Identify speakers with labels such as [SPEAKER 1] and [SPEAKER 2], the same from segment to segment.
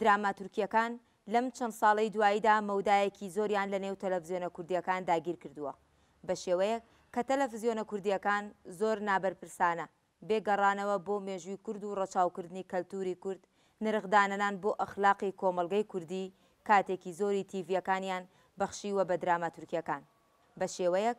[SPEAKER 1] دراما
[SPEAKER 2] تورکییەکان لەم چەند ساڵەی دواییدا مەودایەکی زۆریان لە نێو تەلەفزیۆنە کوردییەکان داگیر کردووە، بە شێوەیەک کە تەلەفزیۆنە کوردییەکان زۆر نابەرپرسانە، بێ گەڕانەوە بۆ مێژووی کورد و ڕەچاوکردنی کەلتووری کورد، نرخدانەنان بۆ ئەخلاقی کۆمەڵگەی کوردی، کاتێکی زۆری تیڤییەکانیان بەخشیوە بە دراما تورکییەکان. بە شێوەیەک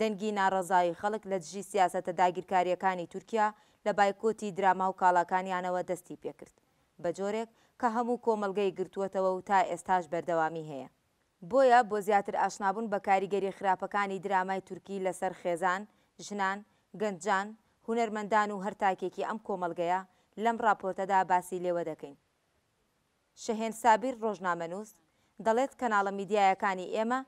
[SPEAKER 2] دەنگی ناڕەزایی خەڵک لە دژی سیاسەتە داگیرکارییەکانی تورکیا لە بایکۆتی دراما و کاڵاکانیانەوە دەستی پێکرد بە جۆرێک کە هەموو کۆمەڵگەی گرتووەتەوە و تا ئێستاش بەردەوامی هەیە. بۆیە بۆ زیاتر ئاشنابوون بە کاریگەری خراپەکانی درامای تورکی لەسەر خێزان، ژنان، گەنجان، هونەرمەندان و هەر تاکێکی ئەم کۆمەڵگەیە لەم ڕاپۆرتەدا باسی لێوە دەکەین. شەهێن سابیر ڕۆژنامەنووس دەڵێت کەناڵە میدیایەکانی ئێمە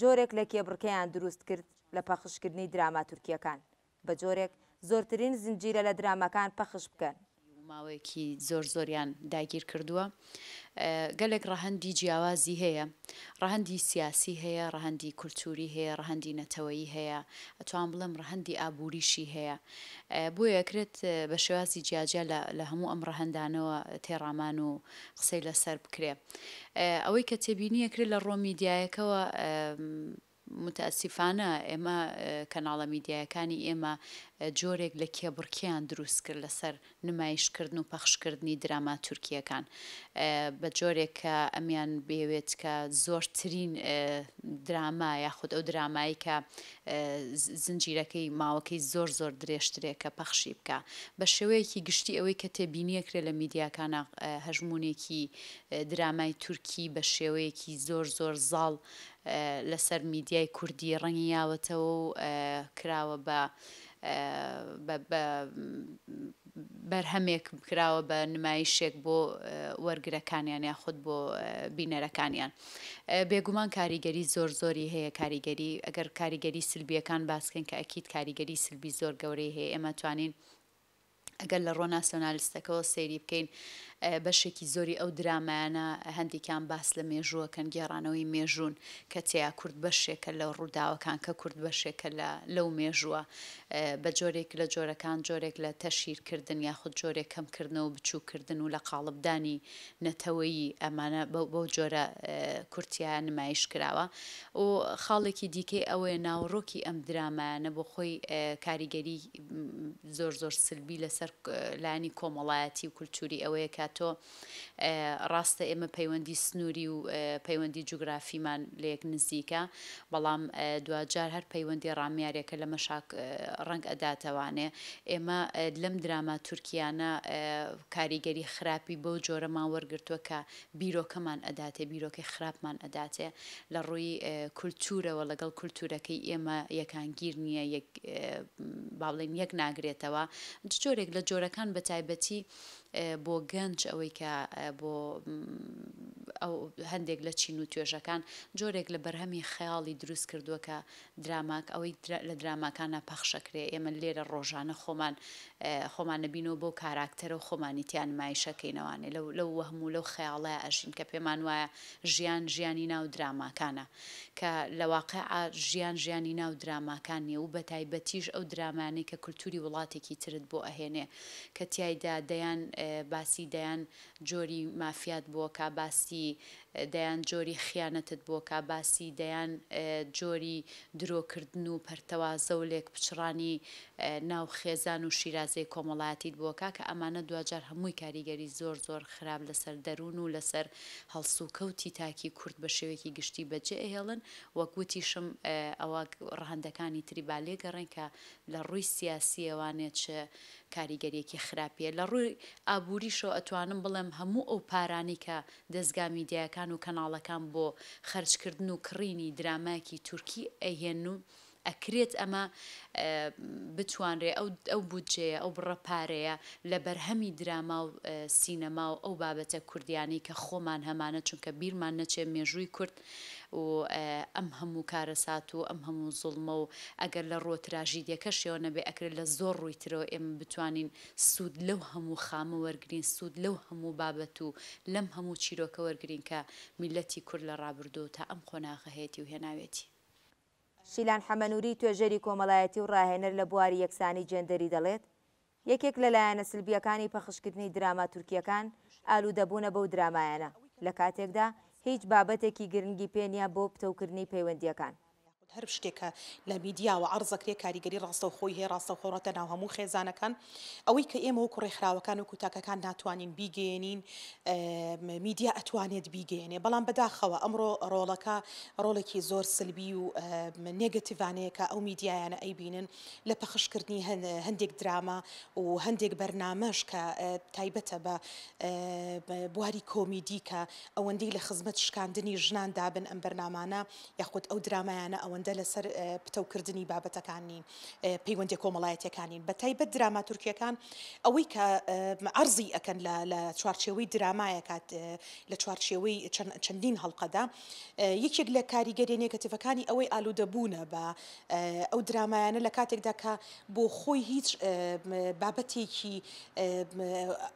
[SPEAKER 2] جۆرێک لە کێبڕکێیان دروست کرد لە پەخشکردنی دراما تورکییەکان بە جۆرێک زۆرترین زنجیرە لە دراماکان پەخش بکەن.
[SPEAKER 3] ماوەیەکی زۆر زۆریان داگیرکردووە. گەلێک ڕەهەندی جیاوازی هەیە. ڕەهەندی سیاسی هەیە، ڕەهەندی کولتووری هەیە، ڕەهەندی نەتەوەیی هەیە، ئەتوانم بڵێم ڕەهەندی ئابووریشی هەیە. بۆیە ئەکرێت بە شێوازی جیاجیا لە هەموو ئەم ڕەهەندانەوە تێڕامان و قسەی لەسەر بکرێ. ئەوەی کە تێبینی ئەکرێ لە ڕووە میدیایەکەوە، موتاسیفانە ئێمە کەناڵە میدیایەکانی ئێمە جۆرێک لە کێبڕکێیان دروست کرد لەسەر نمایش کردن و پەخش کردنی دراما تورکییەکان بە جۆرێک کە ئەمیان بێوێت کە زۆرترین دراما یاخود ئەو درامایی کە زنجیرەکەی ماوەکەی زۆر زۆر درێژترێک کە پەخشی بکە بە شێوەیەکی گشتی ئەوەی کە تێبینیەکرێ لە میدیاکانە هەژمونێکی درامای تورکی بە شێوەیەکی زۆر زۆر زاڵ و لەسەر میدیای کوردی ڕەنگی یاوەتەوە و کراوە بە بە بەرهەمێک کراوە بە نمایشێک بۆ وەرگرەکانیان یاخود بۆ بینەرەکانیان بێگومان کاریگەری زۆر زۆری هەیە کاریگەری ئەگەر کاریگەری سلبیەکان باسکەین کە ئەکییت کاریگەری سلبی زۆر گەورەی هەیە ئێمە توانین ئەگەر لە ڕووە ناسیۆنالیستەکەوە سەیری بکەین بەشێکی زۆری ئەو درامایانە هەندێکیان باس لە مێژووەکەن گێڕانەوەی مێژوون کە تێیا کورد بەشێکە لە ڕووداوەکان کە کورد بەشێکە لەو مێژووە بە جۆرێک لە جۆرەکان جۆرێک لە تەشیرکردن یاخود جۆرێک کەمکردنەوە بچووکردن و لە قاڵبدانی نەتەوەیی ئەمانە بەو جۆرە کورتیان نمایش کراوە و خاڵێکی دیکەی ئەوەیە ناوەڕۆکی ئەم درامایانە بۆ خۆی کاریگەری زۆر زۆر سلبی لەسەر لایەنی کۆمەڵایەتی و کولتووری ئەوەیە کا تۆ ڕاستە ئێمە پەیوەندی سنووری و پەیوەندی جوگرافیمان لەیەک نزیکە بەڵام دوجار هەر پەیوەندی ڕامیارەکە لە مەشاک ڕنگ ئەداتەوانێ ئێمە لەم دراما تورکیانە کاریگەری خراپی بەو جۆرەمان وەرگتووە کە بیرۆکەمان ئەداتێ بیرۆکەی خراپمان ئەداتێ لە ڕووی کولتوورەوە لەگەڵ کولتوورەکەی ئێمە یەکانگیر نییە یەک با بڵێین یەک ناگرێتەوە چ جۆرێک لە جۆرەکان بە تایبەتی بۆ گەنج ئەوەی کە بۆ ئەو هەندێک لە چین و توێژەکان جۆرێک لە بەرهەمی خەیاڵی دروست کردووە کە دراماک ئەوەی لە دراماکانا پەخشەکرێ ئێمە لێرە ڕۆژانە خۆمان خۆمان نەبینەوە بەو کاراکتەرەو خۆمانی تیا نمایشەکەینەوانێ لەو لەو وەهم و لەو خەیاڵەیا ئەژین کە پێمان وایە ژیان ژیانی ناو دراماکانە کە لە واقیعا ژیان ژیانی ناو دراماکان نیە و بەتایبەتیش ئەو درامایانەی کە کولتوری وڵاتێکی ترت بۆ ئەهێنێ کە تیایدا دەیان باسی دەیان جۆری مافیات بۆ ئەکا باسی دەیان جۆری خیانەتت بۆکا باسی دەیان جۆری درۆ کردن و پەرتەوازە و لێک پچڕانی ناو خێزان و شیرازەی کۆمەڵایەتیت بۆکا کە ئەمانە دواجار هەمووی کاریگەری زۆر زۆر خراپ لەسەر دەروون و لەسەر هەڵسوکەوتی تاکی کورد بە شێوەیەکی گشتی بە جێ ئەهێڵن وەک وتیشم ئەوە ڕەهەندەکانی تری با لێ گەڕێین کە لە ڕووی سیاسیەوە نێ چ کاریگەریەکی خراپیە لە ڕووی ئابووریشەوە ئەتوانم بڵێم هەموو ئەو پارانەی کە دەزگا میدیایەکان و کەناڵەکان بۆ خەرجکردن و کڕینی درامایەکی تورکی ئەیهێنن و ئەکرێت ئەمە بتوانرێ ئەو بودجەیە ئەو بڕە پارەیە لە بەرهەمی دراما و سینەما و ئەو بابەتە کوردیانەی کە خۆمان هەمانە چونکە بیرمان نەچێ مێژووی کورد و ئەم هەموو کارەسات و ئەم هەموو زوڵمە و ئەگەر لە ڕووە تراژیدیەکەشیەوە نەبێ ئەکرێت لە زۆر ڕووی ترەوە ئێمە بتوانین سوود لەو هەموو خامە وەرگرین، سوود لەو هەموو بابەت و لەم هەموو چیرۆکە وەرگرین کە میللەتی کورد لە ڕابردوو تا ئەم قۆناغە هەیەتی و هێناوێتی.
[SPEAKER 2] شیلان حەمەنووری، توێژەری کۆمەڵایەتی و ڕاهێنەر لە بواری یەکسانی جێندەری دەڵێت، یەکێک لە لایەنە سلبییەکانی پەخشکردنی دراما تورکییەکان ئالوودەبوونە بەو درامایانە، لە کاتێکدا هیچ بابەتێکی گرنگی پێ نییە بۆ پتەوکردنی پەیوەندییەکان.
[SPEAKER 4] یاخود هەر شتێک کە لە میدیاوە عەرزەکرێ کاریگەری ڕاستەوخۆی هەیە، ڕاستەوخۆ ڕەتە ناو هەموو خێزانەکان. ئەوەی کە ئێمە وەکو ڕێکخراوەکان وەکو تاکەکان ناتوانین بیگەیەنین میدیا ئەتوانێت بیگەیەنێ، بەڵام بەداخەوە ئەمڕۆ ڕۆڵەکە ڕۆڵێکی زۆر سلبی و نێگەتیڤانەیە کە ئەو میدیایانە ئەیبینن لە پەخشکردنی هەندێک دراما و هەندێک بەرنامەش کە تایبەتە بە بواری کۆمیدی کە ئەوەندەی لە خزمەت شکاندنی ژنان دابن ئەم بەرنامانە یاخود ئەو درامایانە ئەوەندە لەسەر پتەوکردنی بابەتەکان نین، پەیوەندیە کۆمەڵایەتیەکان نین، بە تایبەت دراما تورکیەکان ئەوەی کە عەرزی ئەکەن لە لە چوارچێوەی درامایەکە لە چوارچێوەی چەند چەندین هەڵقەدا یەکێک لە کاریگەریە نێگەتیڤەکانی ئەوەی ئالوودەبوونە بە ئەو درامایانە لە کاتێکدا کە بۆ خۆی هیچ بابەتێکی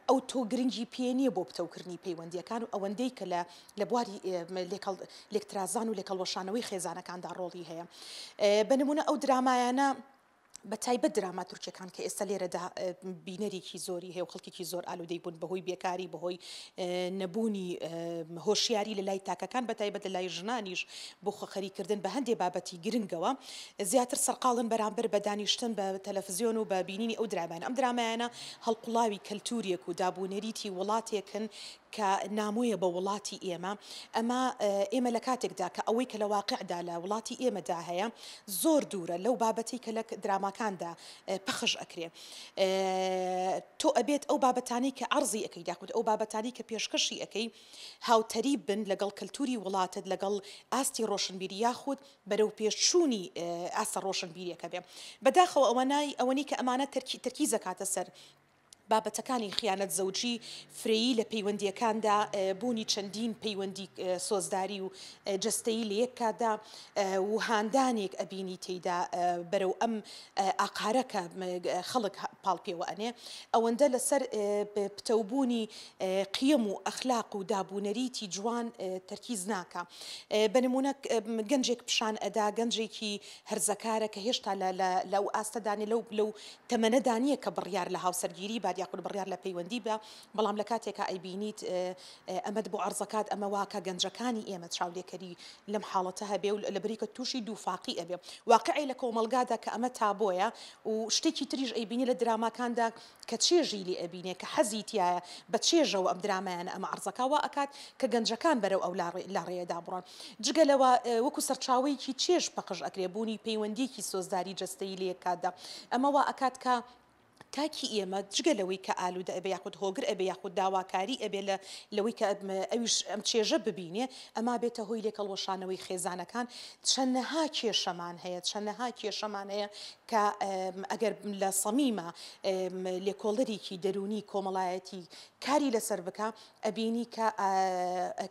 [SPEAKER 4] ئەو تۆ گرنگی پێ نییە بۆ پتەوکردنی پەیوەندیەکان و ئەوەندەی کە لە لە بواری لێکهەڵ لێکترازان و لێکهەڵوەشانەوەی خێزانەکاندا ڕۆڵی هەیە بە نمونە ئەو درامایانە بە تایبەت دراما تورکیەکان کە ئێستا لێرەدا بینەرێکی زۆری هەیە و خەڵکێکی زۆر ئالودەی بوون بەهۆی بێکاری بەهۆی نەبوونی هۆشیاری لە لای تاکەکان بە تایبەت لە لای ژنانیش بۆ خۆخەریکردن بە هەندێ بابەتی گرنگەوە زیاتر سەرقاڵن بەرامبەر بە دانیشتن بە تەلەفزیۆن و بە بینینی ئەو درامان ئەم درامایانە هەڵقڵاوی کەلتوریەک و دابوونەریتی وڵاتێکن کە نامۆیە بە وڵاتی ئێمە، ئەمە ئێمە لە کاتێکدا کە ئەوەی کە لە واقیعدا لە وڵاتی ئێمەدا هەیە زۆر دوورە لەو بابەتەی کە لە دراماکاندا پەخش ئەکرێ تۆ ئەبێت ئەو بابەتانەی کە عەڕزی ئەکەیت یاخود ئەو بابەتانەی کە پێشکەشی ئەکەی هاوتەریب بن لەگەڵ کەلتوری وڵاتت لەگەڵ ئاستی ڕۆشنبیری یاخود بەرەو پێشچوونی ئاستە ڕۆشنبیریەکە بێ بەداخەوە ئەوەنای ئەوەنەی کە ئەمانە تەرکی تەرکیز ئەکاتە سەر بابەتەکانی خیانەت زەوجی، فرەیی لە پەیوەندییەکاندا، بوونی چەندین پەیوەندی سۆزداری و جەستەیی لە یەک کاتدا و هاندانێک ئەبینی تێیدا بەرەو ئەم ئاقارە کە خەڵک پاڵ پێوە ئەنێ ئەوەندە لەسەر پتەوبوونی قیەم و ئەخلاق و داب و نەریتی جوان تەرکیز ناکا بە نموونە گەنجێک پیشان ئەدا گەنجێکی هەرزەکارە کە هێشتا لە ئەو ئاستەدا نیە، لەو تەمەنەدا نیە کە بڕیار لە هاوسەرگیری بات یاخود بڕیار لە پەیوەندی بە، بەڵام لە کاتێکا ئەیبینیت ئەمەت بۆ عەرز ئەکات ئەمە واکا گەنجەکانی ئێمە چاولێکەری لەم حاڵەتە هەبێ و لەبریکە توشی دووفاقی ئەبێ واقعی لە کۆمەڵگادا کە ئەمە تابۆیە و شتێکی تریش ئەیبینی لە دراماکاندا کە چێژی لێ ئەبینێ کە حەزی تیایە بە چێژەوە ئەم درامایانە ئەم عەڕزەکە وا ئەکات کە گەنجەکان بەرەو ئەو لاڕێیەدا بڕۆن جگە لەوە وەکو سەرچاوەیەکی چێژ پەخش ئەکرێ بوونی پەیوەندیەکی سۆزداری جەستەیی لە یەک کاتدا ئەمە وا ئەکات کە تاکی ئێمە جگە لەوەی کە ئالودە ئەبێ یاخود هۆگر ئەبێ یاخود داواکاری ئەبێ لە لەوەی کە ئەویش ئەم چێژە ببینێ ئەما بێتە هۆی لێکەڵوەشانەوەی خێزانەکان چەنەها کێشەمان هەیە چەنەها کێشەمان هەیە کە ئەگەر لە صەمیمە لێکۆڵەرێکی دەروونی کۆمەڵایەتی کاری لەسەر بکە ئەبینی کە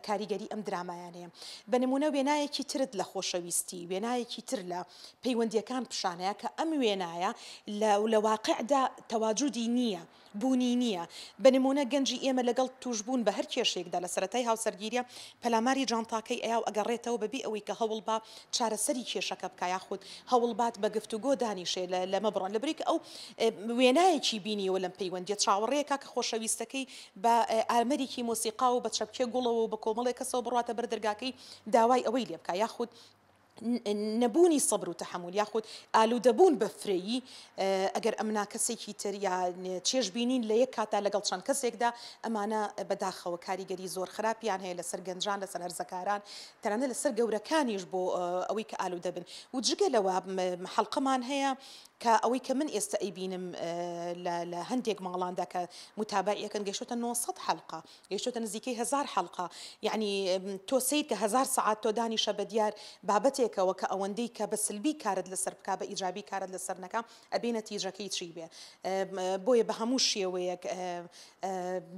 [SPEAKER 4] کاریگەری ئەم درامایان هەیە بە نمونە وێنایەکی ترت لە خۆشەویستی وێنایەکی تر لە پەیوەندیەکان پیشانەیە کە ئەم وێنایە لە لە واقعدا تەواجودی نییە بوونی نییە، بە نموونە گەنجی ئێمە لەگەڵ تووشبوون بە هەر کێشەیەکدا لە سەرەتای هاوسەرگیریە پەلاماری جانتاکەی ئەیا و ئەگەڕێتەوە بەبێ ئەوەی کە هەوڵبا چارەسەری کێشەکە بکا یاخود هەوڵبات بە گفتوگۆ دانیشێ لە لەمە بڕۆن لەبری کە ئەو وێنایەکی بینیوە لەم پەیوەندیە چاوەڕێیەکا کە خۆشەویستەکەی بە ئارمەریکی مۆسیقا و بە چەپکێ گوڵەوە و بە کۆمەڵێ کەسەوە بڕواتە بەر دەرگاکەی داوای ئەوەی لێبکا یاخود نەبوونی سەبر و تەحەمول یاخود ئالوودەبوون بە فرەیی ئەگەر ئەمنا کەسێکی تر یا چێژ بینین لە یەک کاتا لەگەڵ چەند کەسێکدا ئەمانە بەداخەوە کاریگەری زۆر خراپیان هەیە لەسەر گەنجان لەسەر هەرزەکاران تەنانە لەسەر گەورەکانیش بۆ ئەوەی کە ئالوودە بن و جگە لەوە حەڵقەمان هەیە کە ئەوەی کە من ئێستا ئەیبینم لە هەندێک ماڵاندا کە متابعیەکەن گەشتە 900 حلقە گەیشتۆتە نزیکەی هەزار حەڵقە یەعنی تۆ سەیر کە هەزار سەعات تۆ دانیشە بە دیار بابەتێکەوە کە ئەوەندەی کە بە سلبی کارت لەسەر بکا بە ئیجابی کارت لەسەر نەکا ئەبێ نەتیجەکەی چی بێ بۆیە بە هەموو شێوەیەک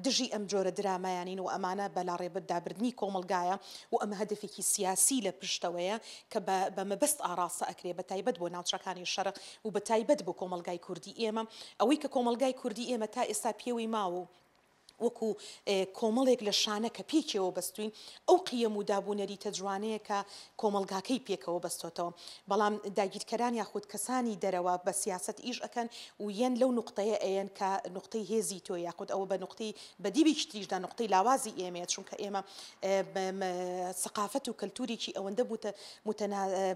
[SPEAKER 4] دژی ئەم جۆرە درامایانین و ئەمانە بە لاڕێبەر دابردنی کۆمەلگایە و ئەمە هەدفێکی سیاسی لە پشتەوەیە کە بە مەبەست ئاراستە ئەکرێ بە تایبەت بۆ ناوچەکانی شەرق و بە تایبەت بۆ کۆمەلگای کوردی ئێمە ئەوەی کە کۆمەلگای کوردی ئێمە تا ئێستا پێوەی ماوە و وەکو کۆمەڵێک لە شانە کە پێکیەوە بەستووین، ئەو قیەم و داب و نەریتە جوانەیە کە کۆمەڵگاکەی پێکەوە بەستۆتەوە، بەڵام داگیرکەران یاخود کەسانی دەرەوە بە سیاسەت ئیش ئەکەن و یەن لەو نوقتەیە ئەیەن کە نوقتەی هێزی تۆیە یاخود ئەوە بە نوقتەی بە دیوێکی تریشدا نوقتەی لاوازی ئێمەیە چونکە ئێمە سەقافەت و کەلتوورێکی ئەوەندە بووتە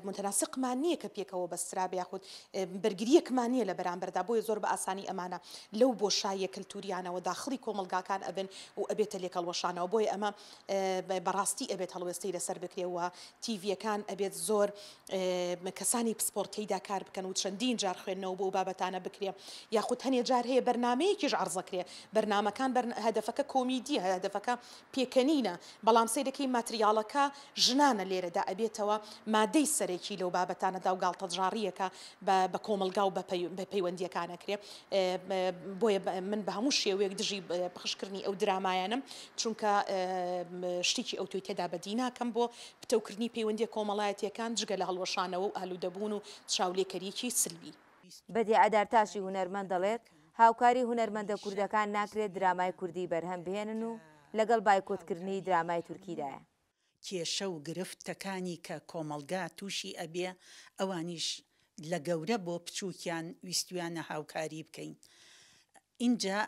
[SPEAKER 4] متناسقمان نییە کە پێکەوە بەسترابێ یاخود بەرگرییەکمان نییە لە بەرامبەردا بۆیە زۆر بە ئاسانی ئەمانە لەو بۆشاییە کەلتوورییانەوە داخڵی کۆمەڵگاکان ئەبن و ئەبێتە لێکهەڵوەشانەوە بۆیە ئەمە بەڕاستی ئەبێت هەڵوێستەی لەسەر بکرێ و تیڤییەکان ئەبێت زۆر کەسانی پسپۆڕ تێیدا کار بکەن و چەندین جار خوێندنەوە بۆ ئەو بابەتانە بکرێ یاخود هەنێ جار هەیە بەرنامەیەکیش عەرزە کرێ بەرنامەکان هەدەفەکە کۆمیدییە هەدەفەکە پێکەنینە بەڵام سەیرەکەی ماتریاڵەکە ژنانە لێرەدا ئەبێتەوە مادەی سەرەکی لەو بابەتانەداو گاڵتەجاڕیەکە بە بە کۆمەڵگاو بە بە پەیوەندیەکان ئەکرێ بۆیە من بە هەموو شێوەیەک دژی پخشکردنی ئەو درامایانم چونکە شتێکی ئەوتۆی تێدا بەدی ناکەم بۆ پتەوکردنی پەیوەندی کۆمەڵایەتیەکان جگە لە هەڵوەشانەوەو ئالودەبوون و چاولێکەریەکی سلبی.
[SPEAKER 2] بەدیعە دارتاشی هونەرمەند دەڵێت، هاوکاری هونەرمەندە کوردەکان ناکرێت درامای کوردی بەرهەم بهێنن و لەگەڵ بایکۆتکردنی درامای تورکیدایە.
[SPEAKER 5] کێشە و گرفت تەکانی کە کۆمەڵگا توشی ئەبێ ئەوانیش لە گەورە بۆ پچوکیان ویستویانە هاوکاری بکەین ئینجا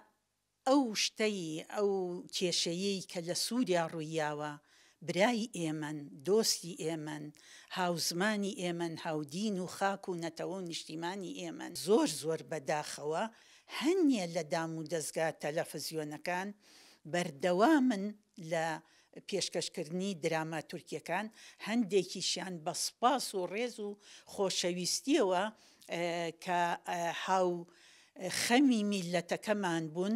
[SPEAKER 5] ئەو شتەی ئەو کێشەیەی کە لە سوریا ڕویاوە برای ئێمەن، دۆستی ئێمەن، هاوزمانی ئێمەن، هاودین و خاک و نەتەوە و نیشتیمانی ئێمەن. زۆر زۆر بە داخەوە هەنێ لە دام و دەزگا تەلەفزیۆنەکان بەردەوامن لە پێشکەش کردنی دراما تورکیەکان، هەندێکیشیان بە سپاس و ڕێز و خۆشەویستیەوە کە هاو خەمی میللەتەکەمان بوون،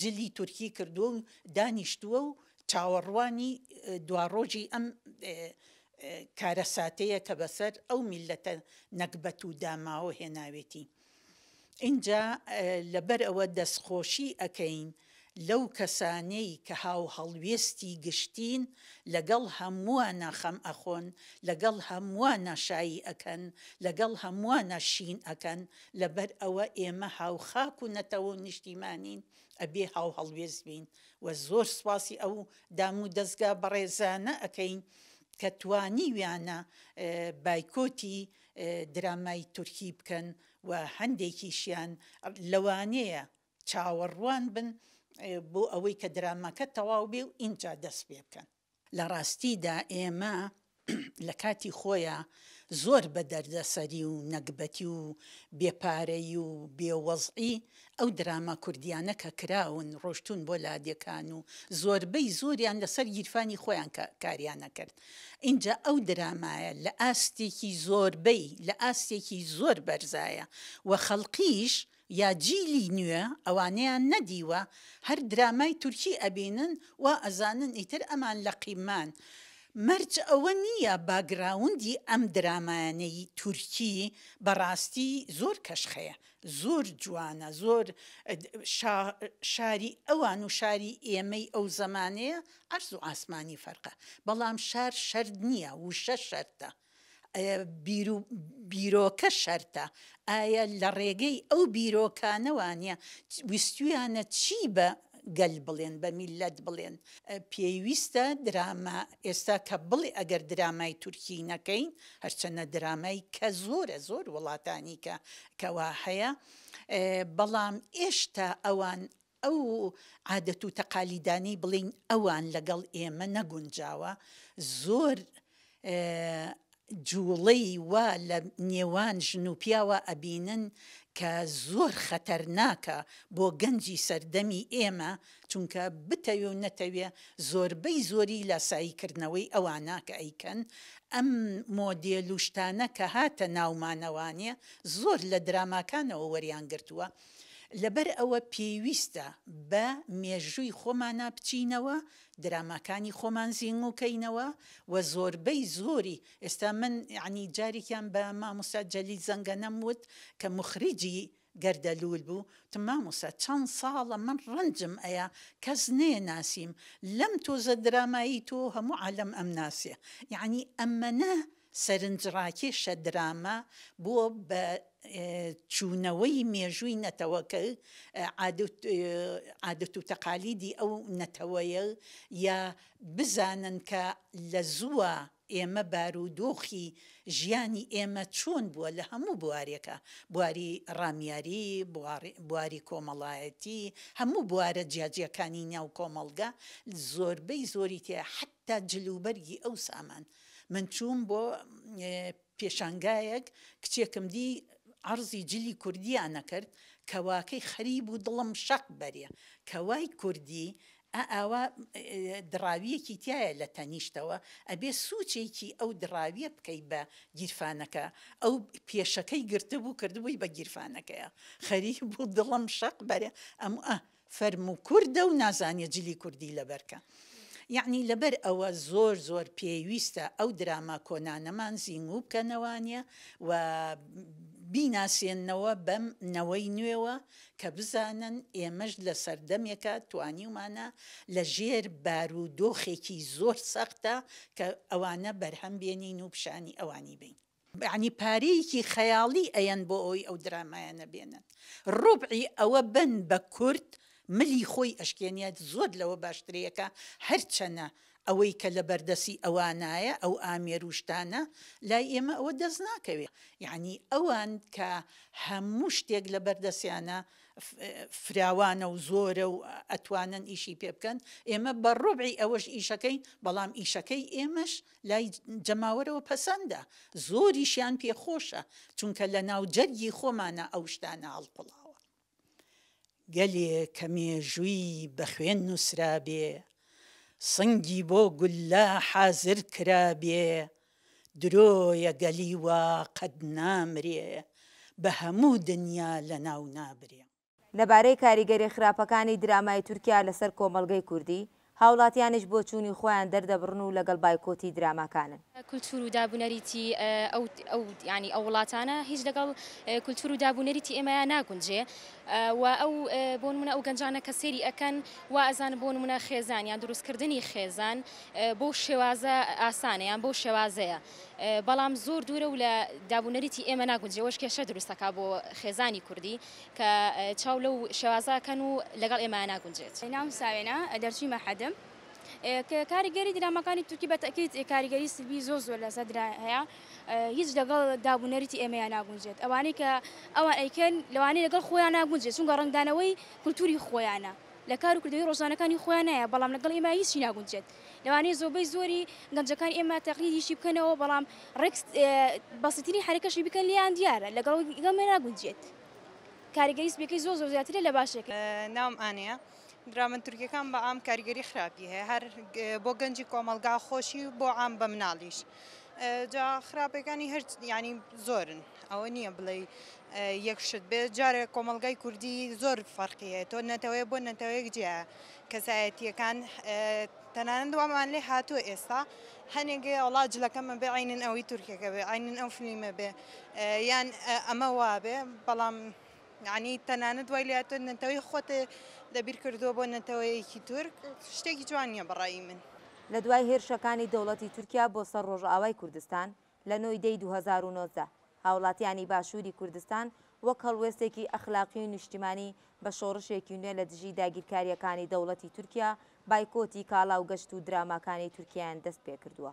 [SPEAKER 5] جلی تورکی کردووە و دانیشتووە و چاوەڕوانی دواڕۆژی ئەم کارەساتەیە کە بەسەر ئەو میللەتە نەگبەت و داماوە هێناوێتی. ئینجا لەبەر ئەوە دەستخۆشی ئەکەین لەو کەسانەی کە هاوهەڵوێستی گشتین، لەگەڵ هەمووانا خەم ئەخۆن، لەگەڵ هەمووانا شایی ئەکەن، لەگەڵ هەمووانا شین ئەکەن، لەبەر ئەوە ئێمە هاو خاک و نەتەوە و نیشتیمانین ئەبێ هاو هەڵوێست بین و زۆر سوپاسی ئەو دام و دەزگا بەڕێزانە ئەکەین کە توانیویانە بایکۆتی درامای تورکی بکەن و هەندێکیشیان لەوانەیە چاوەڕوان بن بۆ ئەوەی کە دراماکە تەواو بێ و ئینجا دەست پێ بکەن. لە ڕاستیدا ئێمە لە کاتی خۆیا زۆر بە دەردەسەری و نەگبەتی و بێ پارەی و بێ وەزعی ئەو دراما کوردیانە کە کراون ڕۆشتوون بۆ لادێکان و زۆربەی زۆریان لە سەر گیرفانی خۆیان کاریان ئەکرد ئینجا ئەو درامایە لە ئاستێکی زۆربەی لە ئاستێکی زۆر بەرزایە و خەڵقیش یا جیلی نوێ ئەوانەیان نەدیوە هەر درامای تورکی ئەبینن وا ئەزانن ئیتر ئەمان لە قیمان مەرج ئەوە نیە باگراوندی ئەم درامایانەی تورکی بەڕاستی زۆر کەشخەیە زۆر جوانە زۆر شا شاری ئەوان و شاری ئێمەی ئەو زەمانەیە عەرز و عاسمانی فەرقە بەڵام شار شەرت نیە وشە شەرتە. ئایا بیرو بیرۆکە شەرتە؟ ئایا لە ڕێگەی ئەو بیرۆکانەوانە ویستویانە چی بە گەل بڵێن بە میللەت بڵێن؟ پێویستە دراما ئێستا کە بڵێ ئەگەر درامای تورکی نەکەین هەرچەنە درامای کە زۆرە زۆر وڵاتانی کە کەوا هەیە بەڵام ئێشتا ئەوان ئەو عادەت و تەقالیدانەی بڵێین ئەوان لەگەڵ ئێمە نەگونجاوە، زۆر جووڵەی وا لە نێوان ژن و پیاوا ئەبینن کە زۆر خەتەرناکە بۆ گەنجی سەردەمی ئێمە، چونکە بتەوێ و نەتەوێ زۆربەی زۆری لاسایی کردنەوەی ئەوانە کە ئەیکەن، ئەم مۆدێل و شتانە کە هاتە ناومانەوانێ زۆر لە دراماکانەوە وەریان گرتووە، لەبەر ئەوە پێویستە بە مێژووی خۆمانا بچینەوە، دراماکانی خۆمان زینگو کەینەوە و زۆربەی زۆری ئێستا من یانی جارێکیان بە مامۆستا جەلیل زەنگەنەم وت کە موخریجی گەردەلوول بوو وتم مامۆستا چەند ساڵە من ڕەنجم ئەیا کەس نەیەناسیم لەم تۆزە درامایی تۆ هەموو عالەم ئەمناسێ یانی ئەمەنە سەرنجڕاکێشە دراما بۆ بە چوونەوەی مێژووی نەتەوەکە و عادەت و تەقالیدی ئەو نەتەوەیە و یا بزانن کە لە زووە ئێمە بارودۆخی ژیانی ئێمە چۆن بووە لە هەموو بوارێکا بواری ڕامیاری بواری کۆمەڵایەتی هەموو بوارە جیاجیاکانی ناو کۆمەڵگە زۆربەی زۆری تێ حەتتا جلوبەرگی ئەو سامان من چووم بۆ پێشانگایەک کچێکم دی عەڕزی جلی کوردیانە کرد کەواکەی خەریب و دڵم شەق بەرێ کەوای کوردی ئاوا دڕاویەکی تایە لە تەنیشتەوە ئەبێ سوچێکی ئەو دڕاویە بکەی بە گیرفانەکە ئەو پێشەکەی گرتبوو کردبووی بە گیرفانەکەیە خەریب و دڵم شەق بەرێ ئەم ئە فەرموو کوردە و نازانیە جلی کوردی لەبەر کە. یەعنی لەبەر ئەوە زۆر زۆر پێویستە ئەو دراما کۆنانەمان زیموو بکەنەوانە و بیناسێننەوە بەم نەوەی نوێوە کە بزانن ئێمەش لە سەردەمێکە توانیومانە لە ژێر بارو دۆخێکی زۆر سەختە کە ئەوانە بەرهەم بێنین و پیشانی ئەوانی بین. یەعنی پارەیەکی خەیاڵی ئەیەن بۆ ئەوەی ئەو درامایانە بێنن ڕوبعی ئەوە بەن بە کورد ملی خۆی ئەشکێنێت زۆر لەوە باشترەیەکە هەرچەنە ئەوەی کە لە بەردەسی ئەوانایە ئەو ئامێر و شتانە لای ئێمە ئەوە دەست ناکەوێ یەعنی ئەوان کە هەموو شتێک لە بەردەسیانە فراوانە و زۆرە و ئەتوانن ئیشی پێ بکەن ئێمە بە ڕوبعی ئەوەش ئیشەکەین بەڵام ئیشەکەی ئێمەش لای جەماوەرەوە پەسەندە، زۆریشیان پێ خۆشە، چونکە لە ناو جەرگی خۆمانا ئەو شتانە هەڵقوڵاوە. گەلێ کە مێژووی بە خوێن نووسرابێ، سنگی بۆ گوللە حازر کرابێ، درۆیە گەلی وا قەت نامرێ، بە هەموو دنیا لە ناو نابرێ.
[SPEAKER 2] لەبارەی کاریگەری خراپەکانی درامای تورکیا لەسەر کۆمەڵگەی کوردی، هاوڵاتیانیش بۆچوونی خۆیان دەردەبڕن و لەگەڵ بایکۆتی دراماکانن.
[SPEAKER 6] کولتوور و داب و نەریتی ئەو ئەو یانی ئەو وڵاتانە هیچ لەگەڵ کولتوور و داب و نەریتی ئێمەیا ناگونجێ و ئەو بۆ نموونە ئەو گەنجانە کە سەیری ئەکەن وا ئەزانن بۆ نموونە خێزان یان دروستکردنی خێزان بەو شێوازە ئاسانە یان بەو شێوازەیە بەڵام زۆر دوورە و لە داب و نەریتی ئێمە ناگونجێ وەش کێشە دروست ئەکا بۆ خێزانی کوردی. کە چاو لەو شێوازە ئەکەن و لەگەڵ ئێمە ناگونجێت.
[SPEAKER 7] ناوم ساوێنە دەرچووی مەحەدم. کاریگەری دراماکانی تورکی بە تەئکید کاریگەری سلبی زۆر زۆر لەسەر درا هەیە هیچ لەگەڵ داب و نەریتی ئێمەیا ناگونجێت ئەوانەی کە ئەوان ئەیکەن لەوانەیە لەگەڵ خۆیان ناگونجێت چونکە ڕەنگدانەوەی کولتووری خۆیانە لە کار و کردەوەی ڕۆژانەکانی خۆیان هەیە بەڵام لەگەڵ ئێمە هیچی ناگونجێت. لەوانەیە زۆربەی زۆری گەنجەکانی ئێمە تەقلیدیشی بکەنەوە بەڵام ڕێک بەسیترین حرکەشی بکەن لیان دیارە لەگەڵ گەمە ناگونجێت کاریگەری سپێکەی زۆ زۆر زیاترە لە باشێک
[SPEAKER 8] ناوم ئانەیە درامە تورکەکان بە ئام کاریگەری خراپی هەیە هەر بۆ گەنجی کۆمەلگا خۆشی و بۆ ئام بە مناڵیش جا خراپەکانی هەر ینی زۆرن ئەوە نییە بڵێ یەک شت بێت جارێ کۆمەڵگای کوردی زۆر فەرقی هەیە تۆ نەتەوەیە بۆ نەتەوەیەک جیا کەسایەتیەکان تەنانەت وامان لێ هاتووە ئێستا هەنێگەی ئەڵا جلەکەمە بێ عینن ئەوەی تورکەکە بێ عینن ئەو فلیمە بێ یان ئەمە وابێ بەڵام عنی تەنانەت وای لە تۆ نەتەوەی خۆتە دەبیر کردووە بۆ نەتەوەیەکی تورک شتێکی جوانیە بەڕایی من
[SPEAKER 2] لە دوای هێرشەکانی دەوڵەتی تورکیا بۆ سەر ڕۆژئاوای کوردستان، لە نۆی دەی دوو هەزار و نۆزدە، هاوڵاتیانی باشووری کوردستان وەک هەڵوێستێکی ئەخلاقی و نیشتیمانی بە شۆڕشێکی نوێ لە دژی داگیرکارییەکانی دەوڵەتی تورکیا، بایکۆتی کاڵا و گەشت و دراماکانی تورکیایان دەست پێ کردووە.